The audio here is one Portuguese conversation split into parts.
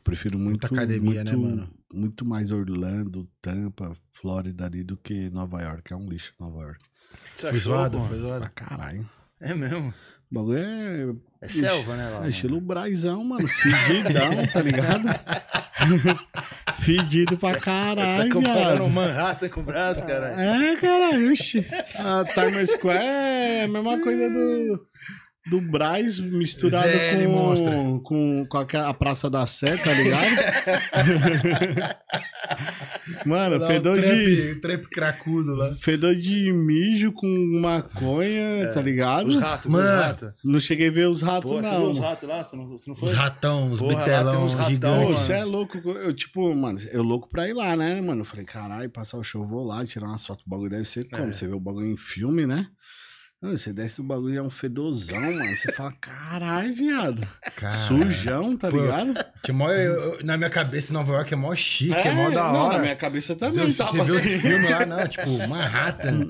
Eu prefiro muito, academia, né, muito, mano? muito mais Orlando, Tampa, Flórida ali do que Nova York. É um lixo, Nova York. Você Foi achou, zoado, foi Pra zoado. caralho. É mesmo. O bagulho é. É selva, né, lá? É mano? estilo Brazão, mano. Fedidão, tá ligado? Fedido pra Tá caralho, comparando viado. Manhattan com o braço, cara. É, caralho, oxi. A Times Square é a mesma coisa do, do Braz misturado Zé, com, com, com aquela- a Praça da Sé, tá ligado? Mano, um fedor de, Trap cracudo lá. fedor de mijo com maconha, tá ligado? Os ratos, Mano. os ratos. Não cheguei a ver os ratos, Pô, você viu não. os ratos lá? Você não, você não foi? Os ratão, os Porra, lá bitelão uns ratão, Pô, você é louco. Eu, tipo, mano, eu louco pra ir lá, né, mano? Eu falei, caralho, passar o show, eu vou lá, tirar uma foto. O bagulho deve ser como? É. Você vê o bagulho em filme, né? Não, você desce o bagulho é um fedorzão, mano. Você fala, caralho, viado. Sujão, tá Pô, ligado? Tinha mó, eu- eu- na minha cabeça, Nova York é mó chique, é, mó da não, hora. na minha cabeça Você, também você tava vê os assim. filmes lá, não, tipo, Manhattan,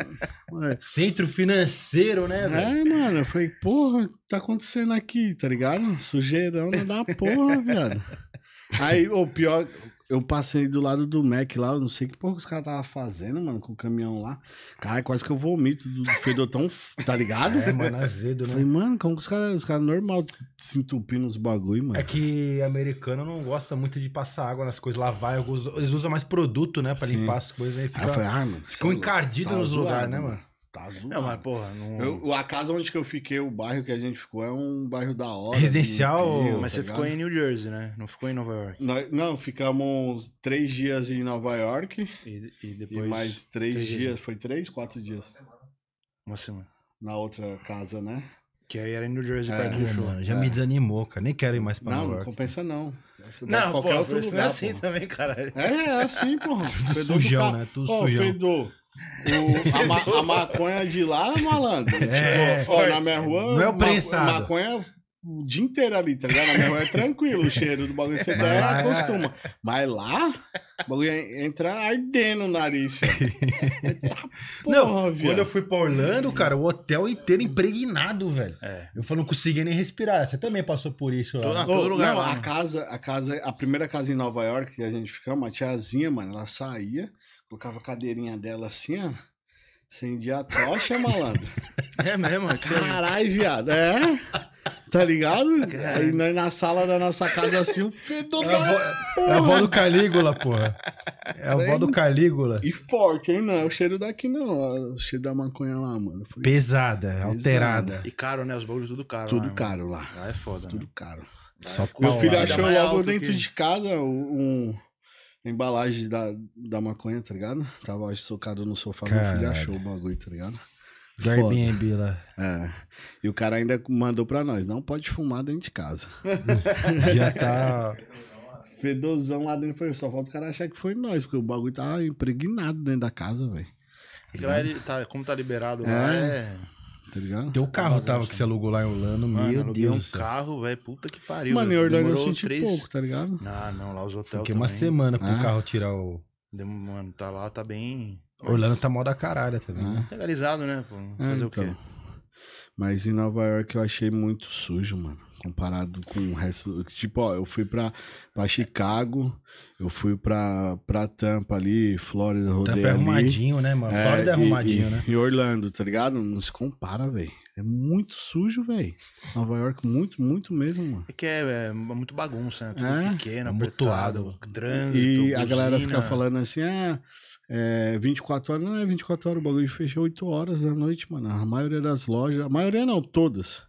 É. centro financeiro, né, velho? É, mano, eu falei, porra, o que tá acontecendo aqui, tá ligado? Sujeirão da porra, viado. Aí, o pior, eu passei do lado do Mac lá, eu não sei que porra que os caras estavam fazendo, mano, com o caminhão lá. Caralho, quase que eu vomito do fedor tão, tá ligado? É, mano, azedo, né? falei, mano, como que os caras, os caras normal se entupindo os bagulho, mano. É que americano não gosta muito de passar água nas coisas, lavar. Eles usam mais produto, né, pra Sim. limpar as coisas. Aí Aí fica, eu falei, ah, mano. ficam é encardidos tá nos lugares, né, mano? Tá zoado. Não, mas porra, não... Eu- a casa onde que eu fiquei, o bairro que a gente ficou, é um bairro da hora. Residencial? limpinho, mas tá você ligado? ficou em New Jersey, né? Não ficou em Nova York. Nós- não, ficamos três dias em Nova York E, e e depois... mais três, três dias. dias. Foi três, quatro dias. Uma semana. Na outra casa, né? Que aí era em New Jersey, É, perto do Pô, show. mano, já me desanimou, cara. Nem quero ir mais pra não, Nova não York. compensa não. Você vai Não, pra pô, isso não é assim porra. também, caralho. É, é assim, porra. Fedor do sujão, né? Tudo sujão. Fedor. O- a, ma- a maconha de lá, malandro. É. Tipo, ó, na minha rua. Não é o prensado. Maconha o dia inteiro ali, tá ligado? Rua é tranquilo o cheiro do bagulho. Você Mas é- acostuma. Mas lá, o bagulho entra ardendo no nariz. Eita Não, porra, quando eu fui pra Orlando, cara, o hotel inteiro impregnado, velho. É. Eu falei, não conseguia nem respirar. Você também passou por isso lá. Tô- né? Ah, todo lugar não, lá, a casa, a casa, a primeira casa em Nova York que a gente ficava, uma tiazinha, mano, ela saía, colocava a cadeirinha dela assim, ó, acendia a tocha, malandro. É mesmo? Caralho, viado, é? Tá ligado? Aí nós na sala da nossa casa assim, o fedor É a, da avó, é a avó do Calígula, porra. É a avó do Calígula. E forte, hein? Não é o cheiro daqui, não. O cheiro da maconha lá, mano. Foi Pesada, alterada. E caro, né? Os bagulhos tudo caro. tudo lá, mano. caro lá. Lá é foda, Tudo né? caro. Só Meu pau filho lá. achou logo dentro que- de casa um, uma embalagem da, da maconha, tá ligado? Tava socado no sofá, meu filho Caralho. achou o bagulho, tá ligado? Do Airbnb lá. É. E o cara ainda mandou pra nós, não pode fumar dentro de casa. Já tá. Fedorzão lá dentro, foi, só falta o cara achar que foi nós, porque o bagulho tava impregnado dentro da casa, velho. Tá, como tá liberado lá, é. Tá ligado? Teu carro tava que você alugou lá em Orlando, Mano, meu Deus um carro, velho. Puta que pariu. Mano, em. Orlando eu senti três- pouco, tá ligado? Não, não, lá os hotéis Fiquei uma também. semana pro Ah. carro tirar o. Mano, tá lá, tá bem Orlando tá mó da caralho também. né? legalizado, né? Pô? É, Fazer o então. quê? Mas em Nova York eu achei muito sujo, mano. Comparado com o resto. Tipo, ó, eu fui pra, pra Chicago, eu fui pra, pra Tampa ali, Flórida, rodei Tampa é ali. arrumadinho, né, mano? É, Flórida é arrumadinho, e, né? E Orlando, tá ligado? Não se compara, velho. É muito sujo, velho. Nova York, muito, muito mesmo, mano. É que é, é muito bagunça, né? Tudo É, pequeno, apertado, trânsito, E a galera buzina. fica falando assim, ah, é 24 horas. Não é 24 horas, o bagulho fecha 8 horas da noite, mano. A maioria das lojas, a maioria não, todas.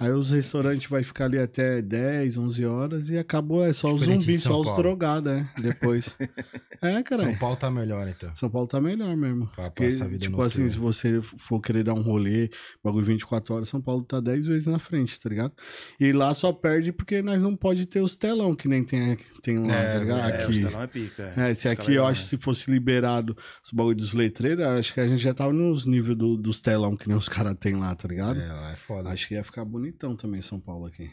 Aí os restaurantes vai ficar ali até 10, 11 horas e acabou, é só os zumbis, só os Paulo. drogados, é, depois. é, cara. São Paulo tá melhor, então. São Paulo tá melhor mesmo. Pra Porque, passar a vida tipo assim, se você for querer dar um rolê, bagulho 24 horas, São Paulo tá 10 vezes na frente, tá ligado? E lá só perde porque nós não pode ter os telão que nem tem, tem lá, É, tá ligado? É, aqui. salão é pica. É, se Fica aqui eu legal, acho que né? se fosse liberado os bagulho dos letreiros, acho que a gente já tava nos níveis do- dos telão que nem os caras têm lá, tá ligado? É, lá é foda. Acho que ia ficar bonitão também São Paulo aqui.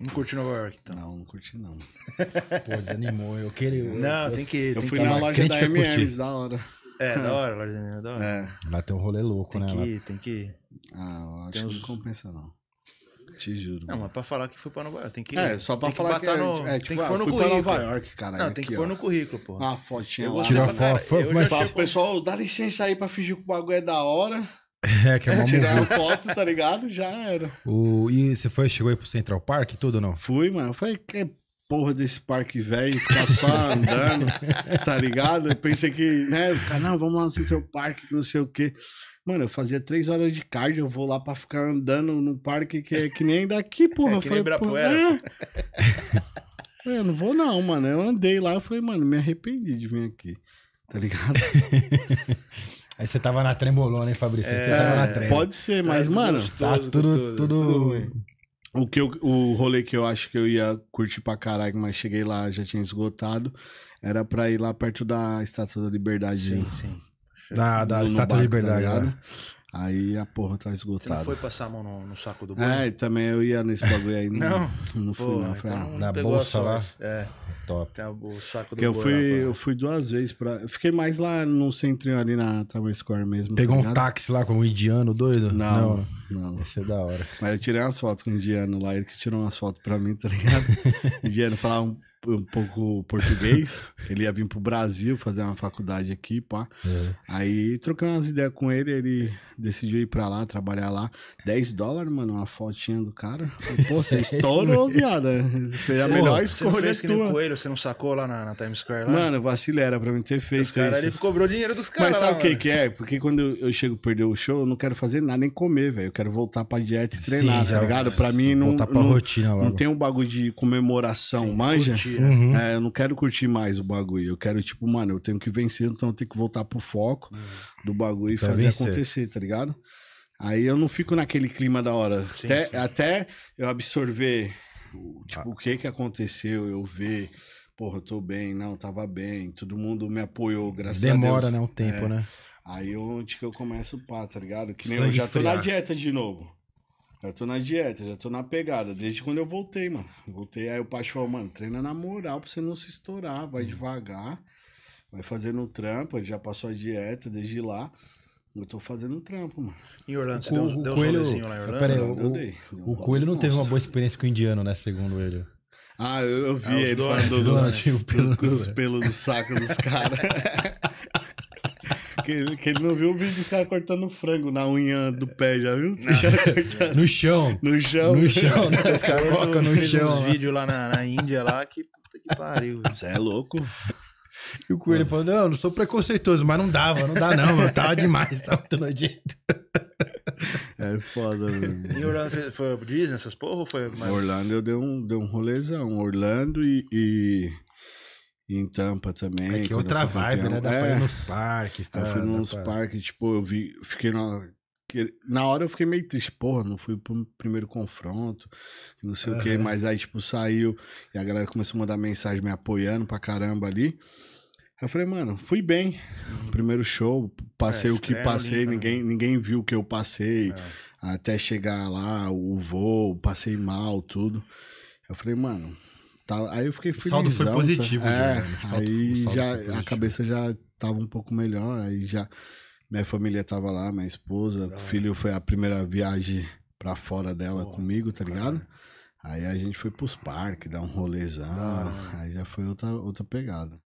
Não curte Nova York, então. Não, não curti não. Pô, desanimou. Eu queria. eu- Não, eu- tem que ir. Eu tem fui que ir. na loja da M&M's, da hora. É, da hora, loja da minha, da hora. É. Lá tem um rolê louco, Tem né? que lá. ir, tem que ir. Ah, eu acho Tem que uns- não compensa não. Te juro. Não, mas pra falar que foi pra Nova York, tem que. é, só pra tem falar que, botar é, no, é, tem tipo, que ah, pôr no fui pra currículo. Nova York, cara. Não, tem que pôr ó. no currículo, pô. Uma fotinha Eu lá. gostei Tirou pra a cara. foto, mas- pessoal, dá licença aí pra fingir que o bagulho é da hora. É, que é uma Tirar muvuca. a foto, tá ligado? Já era. o E você foi, chegou aí pro Central Park e tudo ou não? Fui, mano. Eu falei, que porra desse parque velho, ficar só andando, tá ligado? Eu pensei que, né, os caras, não, vamos lá no Central Park, não sei o quê. Mano, eu fazia três horas de cardio, eu vou lá pra ficar andando num parque que é que nem daqui, porra. É Eu que nem falei, Ibirapuera. é. Eu não vou não, mano. Eu andei lá, eu falei, mano, me arrependi de vir aqui. Tá ligado? Aí você tava na trembolona, hein, Fabrício? Você tava na trem. Pode ser, mas, Tá mano, gostoso Tá com tudo, tudo, ruim. O, que eu- o rolê que eu acho que eu ia curtir pra caralho, mas cheguei lá, já tinha esgotado, era pra ir lá perto da Estátua da Liberdade. Sim, sim. Da, da no- Estátua da barco, Liberdade. tá ligado? né? Aí a porra tá Você não esgotada. foi passar a mão no, no saco do? É, e também eu ia nesse bagulho aí. Não, Não? não fui, Pô, não. Falei, ah, então Na bolsa lá? É, Top. tem a- o saco do Porque eu fui, lá, eu fui duas vezes pra. Eu fiquei mais lá no centrinho ali na Tower Square mesmo. Pegou tá um ligado? táxi lá com um indiano doido? Não, não. Esse é da hora. Mas eu tirei umas fotos com o indiano lá, ele que tirou umas fotos pra mim, tá ligado? o indiano falava um, um pouco português, ele ia vir pro Brasil fazer uma faculdade aqui, pá. É. Aí troquei umas ideias com ele, ele decidiu ir pra lá, trabalhar lá. 10 dólares, mano, uma fotinha do cara. Falei, Pô, você estourou, viado. Fez a Você- melhor Você escolha fez que tua. coelho, você não sacou lá na, na Times Square lá? Mano, vacilei, era pra mim ter feito Os caras, ele isso. cobrou dinheiro dos caras Mas sabe o que que é? Porque quando eu, eu chego a perder o show, eu não quero fazer nada, nem comer, velho. Eu quero voltar pra dieta e treinar, Sim, tá ligado? Pra mim não, Voltar pra não, rotina não tem um bagulho de comemoração, manja? Curtir, né? Uhum. É, eu não quero curtir mais o bagulho. Eu quero, tipo, mano, eu tenho que vencer, então eu tenho que voltar pro foco do bagulho e Pra fazer vencer. acontecer, tá ligado? Aí eu não fico naquele clima da hora. Sim, até, sim. até eu absorver, o- tipo, o que que aconteceu, eu ver, porra, eu tô bem, não, tava bem, todo mundo me apoiou, graças a Deus. Demora, né? Um tempo, É. né? Aí onde que eu começo pá, tá ligado? Que nem Sangue eu já tô na esfriar. dieta de novo. Já tô na dieta, já tô na pegada. Desde quando eu voltei, mano. Voltei, aí o Pacho falou, mano, treina na moral pra você não se estourar. Vai devagar. Vai fazendo trampo. Ele já passou a dieta desde lá. Eu tô fazendo trampo, mano. Em Orlando, você O- deu, o deu um Coelho- rolezinho lá em Orlando? Pera aí, Orlando, o- eu dei. Um O Coelho não teve uma boa experiência com o indiano, né? Segundo ele. Ah, eu, eu vi Ah, ele falando do, do- pelo com os no- pelos do saco dos caras. que, ele- que ele não viu o vídeo dos caras cortando frango na unha do pé, já viu? No chão. no chão. No chão, né? Os caras colocam no chão. uns lá. vídeos lá na, na Índia lá que puta que pariu. Você é louco? E o Coelho falou: Não, eu não sou preconceituoso, mas não dava, não dá não, mano. Tava demais, tava muito nojento. É foda, Em velho. Orlando foi, foi Disney, essas porra ou foi mais... Orlando eu dei um, dei um rolezão. Orlando e, e, e em Tampa também. É que outra vibe, campeão. né? Dá é, pra ir nos parques, tá? eu fui dá nos pra- parques, tipo, eu vi, fiquei na. que- Na hora eu fiquei meio triste, porra, não fui pro primeiro confronto, não sei o quê, mas aí, tipo, saiu e a galera começou a mandar mensagem me apoiando pra caramba ali. Aí eu falei, mano, fui bem. Primeiro show, passei É, o que passei, limpa, né? ninguém, ninguém viu o que eu passei. É. Até chegar lá, o voo, passei mal, tudo. Eu falei, mano. Tá... Aí eu fiquei O felizão. saldo foi tá? positivo, É, né? O saldo- aí o já foi a positivo. cabeça já tava um pouco melhor. Aí já. Minha família tava lá, minha esposa. O filho foi a primeira viagem pra fora dela Pô, comigo, tá ligado? Aí a gente foi pros parques, dar um rolezão. Aí já foi outra, outra pegada.